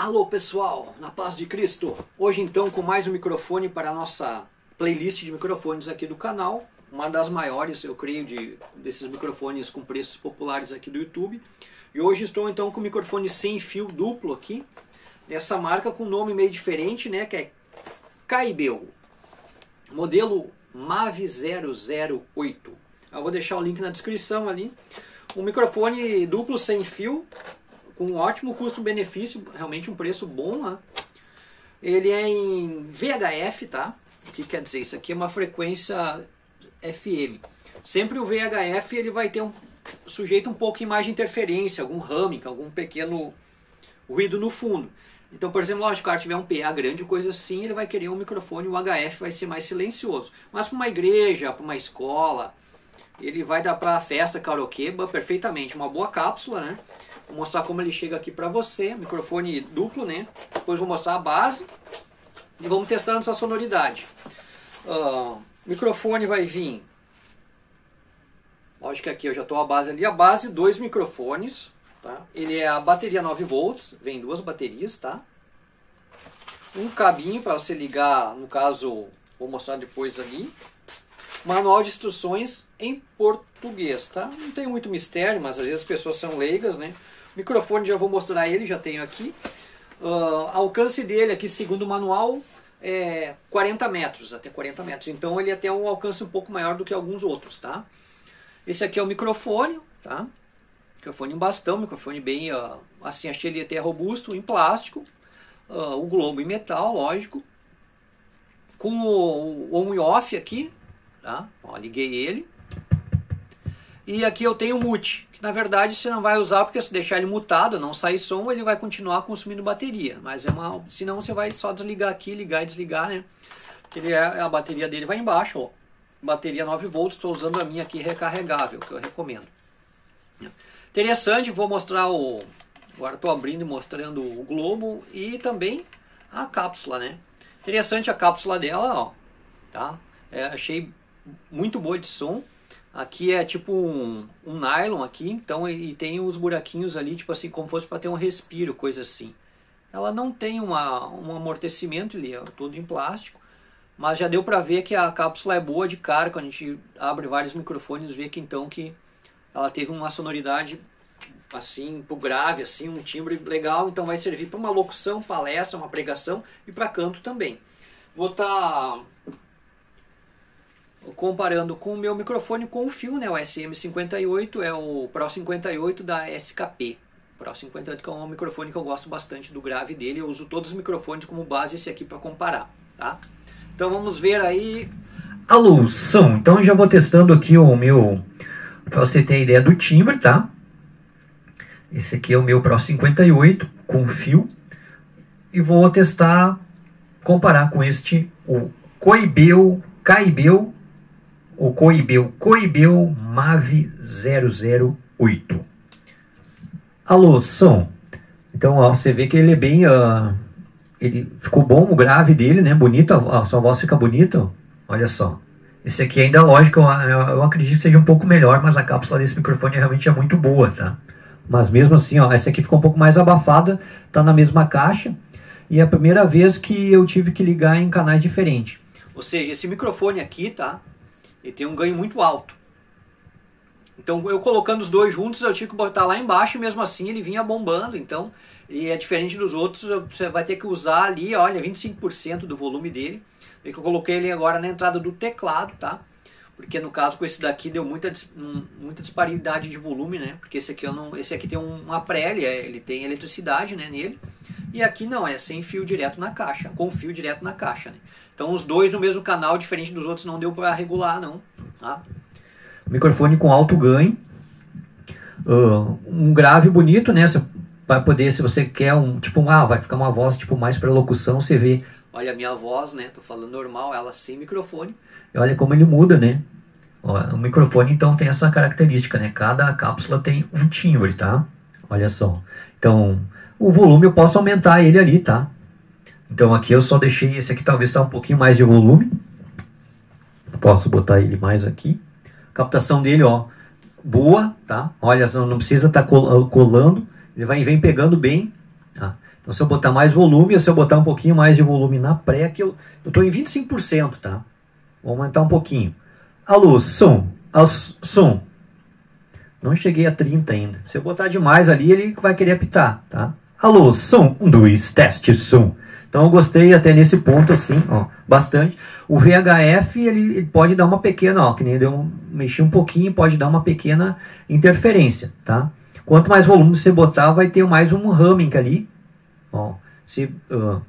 Alô pessoal, na paz de Cristo. Hoje então com mais um microfone para a nossa playlist de microfones aqui do canal, uma das maiores, eu creio, de, desses microfones com preços populares aqui do YouTube. E hoje estou então com o microfone sem fio duplo aqui, essa marca com nome meio diferente, né, que é Caibel, modelo MAV 008. Eu vou deixar o link na descrição ali. Um microfone duplo sem fio, com um ótimo custo-benefício, realmente um preço bom. Né? Ele é em VHF, tá? O que quer dizer? Isso aqui é uma frequência FM. Sempre o VHF ele vai ter um sujeito um pouco mais de interferência, algum humming, algum pequeno ruído no fundo. Então, por exemplo, lógico, o cara tiver um PA grande, coisa assim, ele vai querer um microfone, o HF vai ser mais silencioso. Mas para uma igreja, para uma escola, ele vai dar para festa, karaokê, perfeitamente. Uma boa cápsula, né? Vou mostrar como ele chega aqui para você, microfone duplo, né? Depois vou mostrar a base e vamos testando essa sonoridade. Uh, microfone vai vir, lógico que aqui eu já estou a base ali, a base dois microfones, tá? Ele é a bateria 9 volts, vem duas baterias, tá? Um cabinho para você ligar, no caso, vou mostrar depois ali, Manual de instruções em português, tá? Não tem muito mistério, mas às vezes as pessoas são leigas, né? O microfone já vou mostrar ele, já tenho aqui. Uh, alcance dele aqui, segundo o manual, é 40 metros, até 40 metros. Então ele tem um alcance um pouco maior do que alguns outros, tá? Esse aqui é o microfone, tá? Microfone em bastão, microfone bem, uh, assim, achei ele até robusto, em plástico. Uh, o globo em metal, lógico. Com o on e off aqui, Tá? Ó, liguei ele. E aqui eu tenho o mute, que na verdade você não vai usar porque se deixar ele mutado, não sair som, ele vai continuar consumindo bateria. Mas é uma, senão você vai só desligar aqui, ligar e desligar, né? Ele é, a bateria dele vai embaixo, ó. Bateria 9 volts, estou usando a minha aqui recarregável, que eu recomendo. Interessante, vou mostrar o agora estou abrindo e mostrando o globo e também a cápsula, né? Interessante a cápsula dela, ó, tá? É, achei muito boa de som. Aqui é tipo um, um nylon aqui, então e tem os buraquinhos ali, tipo assim, como fosse para ter um respiro, coisa assim. Ela não tem uma, um amortecimento ali, é tudo em plástico, mas já deu para ver que a cápsula é boa de cara, quando a gente abre vários microfones, vê que então que ela teve uma sonoridade assim, pro grave, assim, um timbre legal, então vai servir para uma locução, palestra, uma pregação e para canto também. Vou estar tá comparando com o meu microfone com o fio, né, o SM58 é o Pro 58 da SKP. Pro 58 que é um microfone que eu gosto bastante do grave dele, eu uso todos os microfones como base esse aqui para comparar, tá? Então vamos ver aí. Alô, som. Então já vou testando aqui o meu para você ter a ideia do timbre, tá? Esse aqui é o meu Pro 58 com fio e vou testar comparar com este o Coibel Caibel o Coibeu, Coibeu MAV 008. Alô, som. Então, ó, você vê que ele é bem... Uh, ele ficou bom o grave dele, né? Bonito, a, a sua voz fica bonita. Olha só. Esse aqui ainda, lógico, eu, eu, acredito que seja um pouco melhor, mas a cápsula desse microfone realmente é muito boa, tá? Mas mesmo assim, ó, essa aqui ficou um pouco mais abafada, tá na mesma caixa. E é a primeira vez que eu tive que ligar em canais diferentes. Ou seja, esse microfone aqui, tá? Ele tem um ganho muito alto. Então eu colocando os dois juntos, eu tive que botar lá embaixo e mesmo assim ele vinha bombando. Então, e é diferente dos outros, você vai ter que usar ali, olha, 25% do volume dele. Vê que eu coloquei ele agora na entrada do teclado, tá? Porque no caso com esse daqui deu muita, muita disparidade de volume, né? Porque esse aqui, eu não, esse aqui tem uma pré, ele, é, ele tem eletricidade né, nele. E aqui não, é sem fio direto na caixa, com fio direto na caixa. Né? Então os dois no mesmo canal, diferente dos outros, não deu para regular não. Tá? Microfone com alto ganho, uh, um grave bonito, né? Vai poder, se você quer um, tipo, ah, vai ficar uma voz tipo mais para locução, você vê, olha a minha voz, né? Tô falando normal, ela sem microfone. E olha como ele muda, né? o microfone então tem essa característica, né? Cada cápsula tem um timbre, tá? Olha só. Então, o volume eu posso aumentar ele ali, tá? Então aqui eu só deixei, esse aqui talvez está um pouquinho mais de volume. Posso botar ele mais aqui. Captação dele, ó, boa, tá? Olha, não precisa estar tá colando, ele vai vem pegando bem, tá? Então se eu botar mais volume, se eu botar um pouquinho mais de volume na pré, que eu estou em 25%, tá? Vou aumentar um pouquinho. Alô, som, som. Não cheguei a 30 ainda. Se eu botar demais ali, ele vai querer apitar, tá? Alô, som, um, dois, teste, som. Então eu gostei até nesse ponto assim, ó, bastante. O VHF ele, ele pode dar uma pequena, ó, que nem deu, mexi um pouquinho, pode dar uma pequena interferência, tá? Quanto mais volume você botar, vai ter mais um humming ali, ó. Se uh,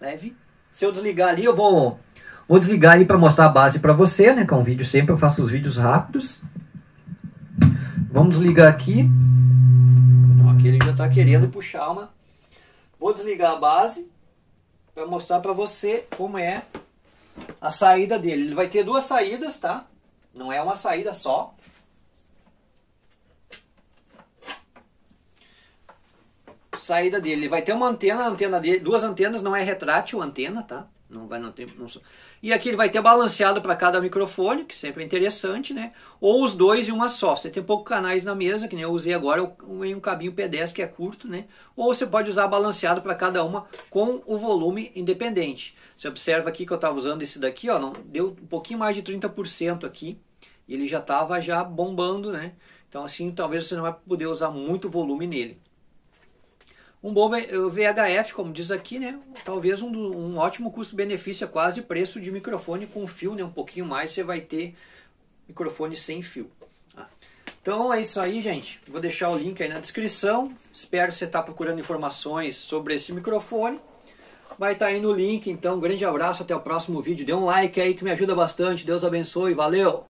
leve. Se eu desligar ali, eu vou vou desligar aí para mostrar a base para você, né? Que é um vídeo sempre eu faço os vídeos rápidos. Vamos desligar aqui. Está querendo puxar uma Vou desligar a base para mostrar para você como é a saída dele. Ele vai ter duas saídas, tá? Não é uma saída só. Saída dele, ele vai ter uma antena, antena dele, duas antenas, não é retrátil antena, tá? Não vai não tem, não, e aqui ele vai ter balanceado para cada microfone, que sempre é interessante, né? Ou os dois em uma só. Você tem poucos canais na mesa, que nem eu usei agora em um cabinho P10 que é curto, né? Ou você pode usar balanceado para cada uma com o volume independente. Você observa aqui que eu estava usando esse daqui, ó, não deu um pouquinho mais de 30% aqui. E ele já estava já bombando, né? Então assim, talvez você não vai poder usar muito volume nele. Um bom VHF, como diz aqui, né? Talvez um, um ótimo custo-benefício, é quase preço de microfone com fio, né? Um pouquinho mais você vai ter microfone sem fio. Tá? Então é isso aí, gente. Vou deixar o link aí na descrição. Espero que você está procurando informações sobre esse microfone. Vai estar tá aí no link. Então, um grande abraço, até o próximo vídeo. Dê um like aí que me ajuda bastante. Deus abençoe. Valeu!